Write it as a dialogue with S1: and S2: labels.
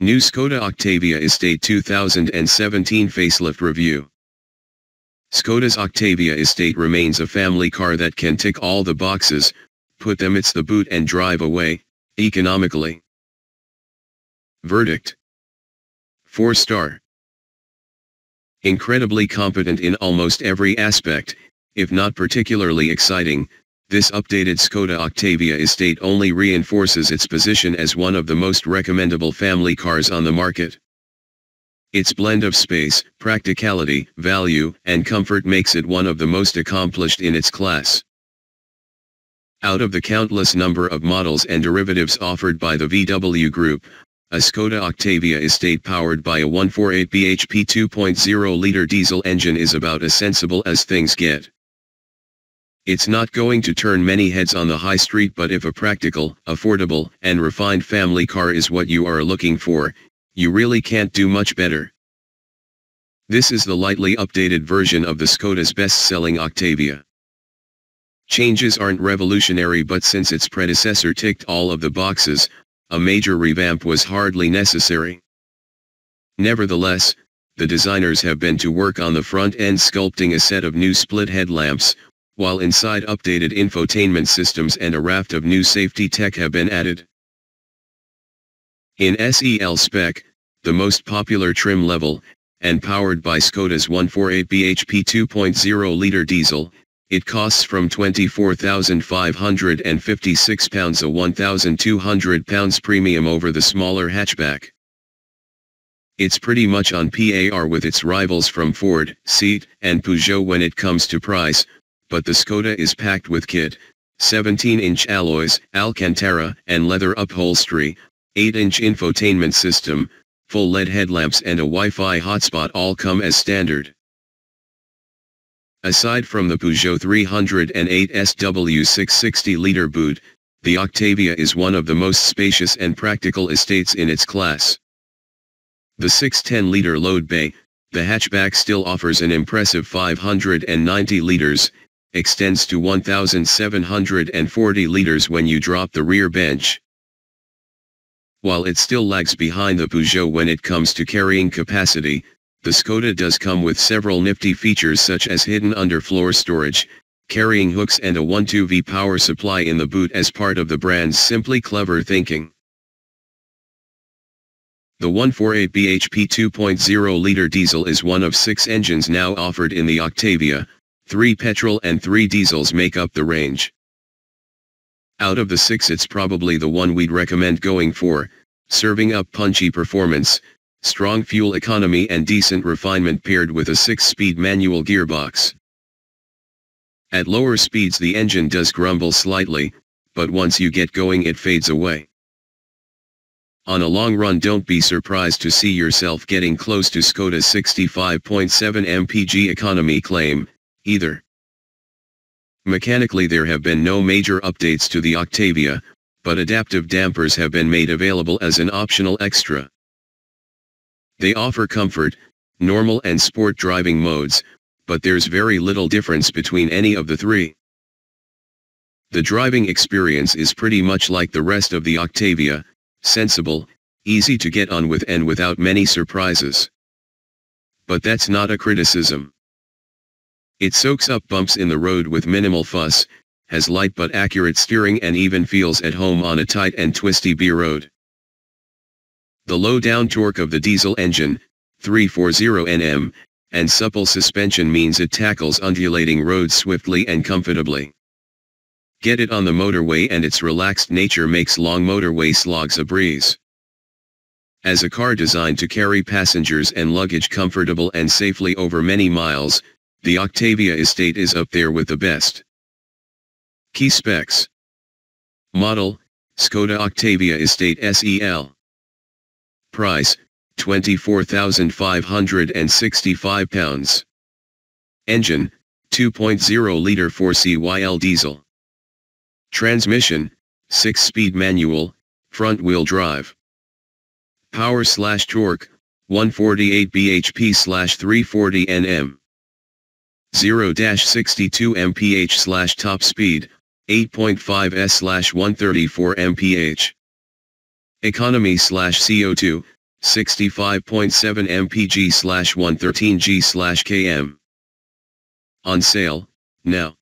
S1: New Skoda Octavia Estate 2017 Facelift Review. Skoda's Octavia Estate remains a family car that can tick all the boxes, put them it's the boot and drive away, economically. Verdict. 4 star Incredibly competent in almost every aspect, if not particularly exciting, this updated Skoda Octavia Estate only reinforces its position as one of the most recommendable family cars on the market. Its blend of space, practicality, value, and comfort makes it one of the most accomplished in its class. Out of the countless number of models and derivatives offered by the VW Group, a Skoda Octavia Estate powered by a 148 bhp 2.0-liter diesel engine is about as sensible as things get. It's not going to turn many heads on the high street but if a practical, affordable, and refined family car is what you are looking for, you really can't do much better. This is the lightly updated version of the Skoda's best-selling Octavia. Changes aren't revolutionary but since its predecessor ticked all of the boxes, a major revamp was hardly necessary. Nevertheless, the designers have been to work on the front end sculpting a set of new split headlamps, while inside updated infotainment systems and a raft of new safety tech have been added. In SEL spec, the most popular trim level, and powered by Skoda's 148 bhp 2.0-liter diesel, it costs from £24,556 a £1,200 premium over the smaller hatchback. It's pretty much on par with its rivals from Ford, Seat, and Peugeot when it comes to price, but the Skoda is packed with kit, 17-inch alloys, Alcantara and leather upholstery, 8-inch infotainment system, full LED headlamps and a Wi-Fi hotspot all come as standard. Aside from the Peugeot 308 SW 660-liter boot, the Octavia is one of the most spacious and practical estates in its class. The 610-liter load bay, the hatchback still offers an impressive 590 liters, extends to 1,740 liters when you drop the rear bench. While it still lags behind the Peugeot when it comes to carrying capacity, the Skoda does come with several nifty features such as hidden underfloor storage, carrying hooks and a 1.2V power supply in the boot as part of the brand's simply clever thinking. The 148 bhp 2.0-liter diesel is one of six engines now offered in the Octavia, Three petrol and three diesels make up the range. Out of the six it's probably the one we'd recommend going for, serving up punchy performance, strong fuel economy and decent refinement paired with a 6-speed manual gearbox. At lower speeds the engine does grumble slightly, but once you get going it fades away. On a long run don't be surprised to see yourself getting close to Skoda's 65.7 mpg economy claim, either. Mechanically there have been no major updates to the Octavia, but adaptive dampers have been made available as an optional extra. They offer comfort, normal and sport driving modes, but there's very little difference between any of the three. The driving experience is pretty much like the rest of the Octavia, sensible, easy to get on with and without many surprises. But that's not a criticism. It soaks up bumps in the road with minimal fuss, has light but accurate steering and even feels at home on a tight and twisty B road. The low-down torque of the diesel engine, 340 Nm, and supple suspension means it tackles undulating roads swiftly and comfortably. Get it on the motorway and its relaxed nature makes long motorway slogs a breeze. As a car designed to carry passengers and luggage comfortable and safely over many miles, the Octavia Estate is up there with the best. Key specs. Model, Skoda Octavia Estate SEL. Price, £24,565. Engine, 2.0-liter 4CYL diesel. Transmission, 6-speed manual, front-wheel drive. Power slash torque, 148 bhp slash 340 Nm. 0-62 mph slash top speed, 8.5 s slash 134 mph. Economy slash CO2, 65.7 mpg slash 113g slash km. On sale, now.